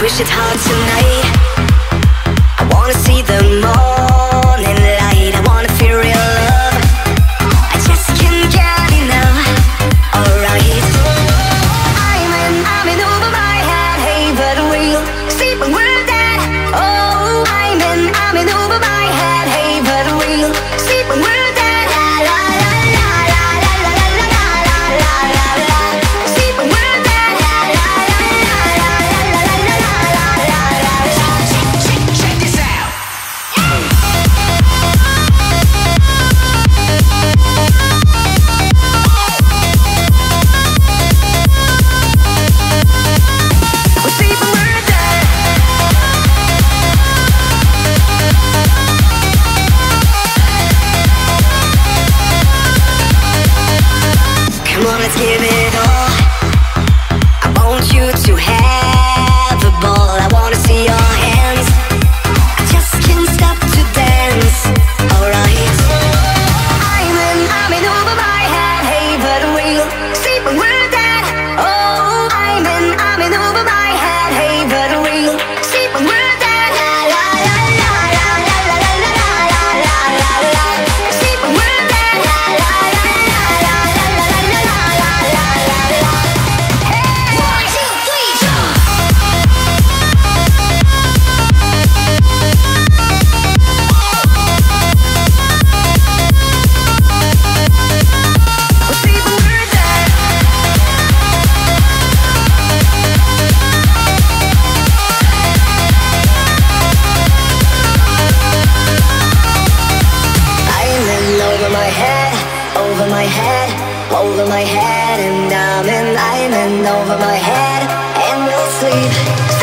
Wish it hard tonight. let's get my head, over my head, and I'm in, I'm in over my head, and we'll sleep.